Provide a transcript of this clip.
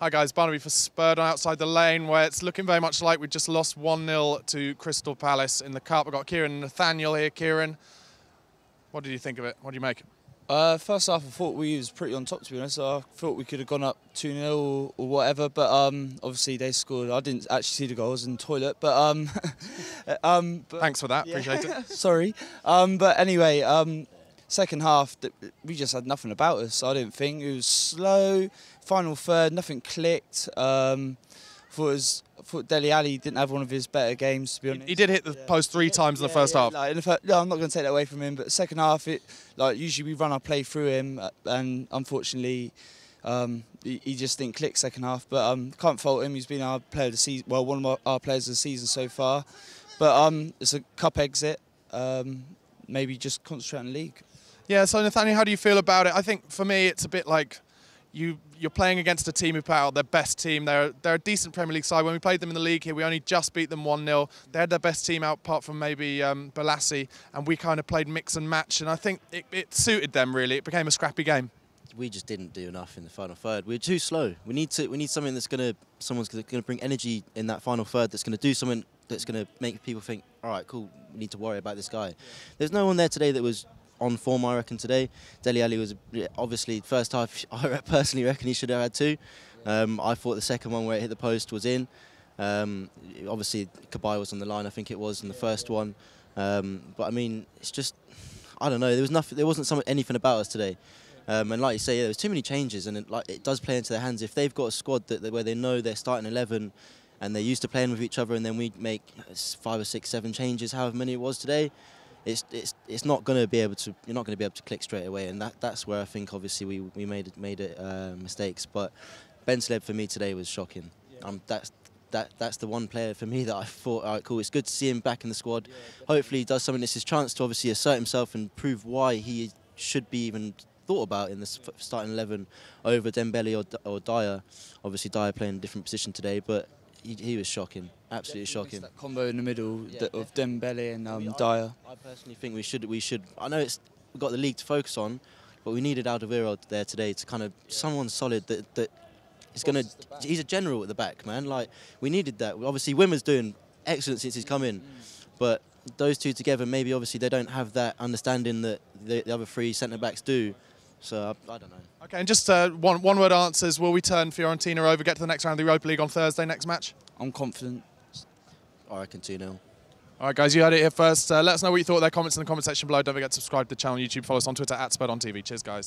Hi guys, Barnaby for Spurred outside the lane where it's looking very much like we've just lost 1-0 to Crystal Palace in the cup. We've got Kieran and Nathaniel here. Kieran, what did you think of it? What do you make? Uh, first half, I thought we was pretty on top. To be honest, I thought we could have gone up two 0 or, or, whatever. But um, obviously they scored. I didn't actually see the goals in the toilet. But, um, um, but thanks for that. Yeah. Appreciate it. Sorry. Um, but anyway, um, second half, we just had nothing about us. I didn't think it was slow. Final third, nothing clicked. Um, thought it was thought Dele Alli didn't have one of his better games to be honest. He, did hit the yeah. post three times yeah, in the first yeah, half. Like in the first, no, I'm not going to take that away from him. But second half, it like usually we run our play through him, uh, and unfortunately, um, he, he, just didn't click second half. But um, can't fault him. He's been our player of the season. Well, one of our, our players of the season so far. But um, it's a cup exit. Um, maybe just concentrate on the league. Yeah. So Nathaniel, how do you feel about it? I think for me, it's a bit like you you're playing against a team who put out their best team. They're they're a decent Premier League side. When we played them in the league here, we only just beat them one 0 They had their best team out, apart from maybe um, Bolasie, and we kind of played mix and match. And I think it, it suited them really. It became a scrappy game. We just didn't do enough in the final third. We are too slow. We need to. We need something that's gonna. Someone's gonna bring energy in that final third. That's gonna do something. That's gonna make people think. All right, cool. We need to worry about this guy. There's no one there today that was on form, I reckon, today. Dele Alli was obviously first half. I personally reckon he should have had two. Um, I thought the second one where it hit the post was in. Um, obviously, Cabaye was on the line. I think it was in the first one. Um, but I mean, it's just I don't know. There was nothing. There wasn't some, anything about us today. Um, and like you say, yeah, there was too many changes, and it, like, it does play into their hands. If they've got a squad that, that where they know they're starting eleven, and they're used to playing with each other, and then we make five or six, seven changes, however many it was today, it's it's it's not going to be able to you're not going to be able to click straight away, and that that's where I think obviously we we made made it uh, mistakes. But Bentaleb for me today was shocking. Yeah. Um, that's that that's the one player for me that I thought, all right, cool. It's good to see him back in the squad. Yeah, Hopefully, he does something. It's his chance to obviously assert himself and prove why he should be even thought about in the starting 11 over Dembele or, or Dier. Obviously, Dier playing a different position today, but he, he was shocking, absolutely shocking. That combo in the middle yeah, of Dembele and um, Dier. I, I, personally think we should we should. I know it's we've got the league to focus on, but we needed Alderweireld there today to kind of yeah. someone solid that that is going to. He's a general at the back, man. Like we needed that. Obviously, Wimmer's doing excellent since he's come in, mm. but those two together, maybe obviously they don't have that understanding that the, the other three centre backs do. So I, I, don't know. Okay, and just uh, one one word answers. Will we turn Fiorentina over, get to the next round of the Europa League on Thursday, next match? I'm confident. I reckon 2 0. All right, guys, you heard it here first. Uh, let us know what you thought their comments in the comment section below. Don't forget to subscribe to the channel on YouTube. Follow us on Twitter at Spurred on TV. Cheers, guys.